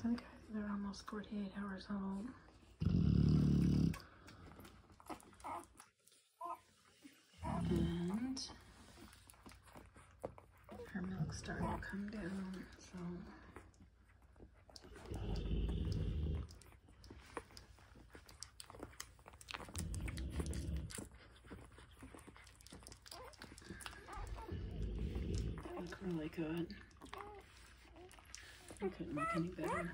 They're almost 48 hours old. And her milk starting to come down, so they look really good. I couldn't make any better.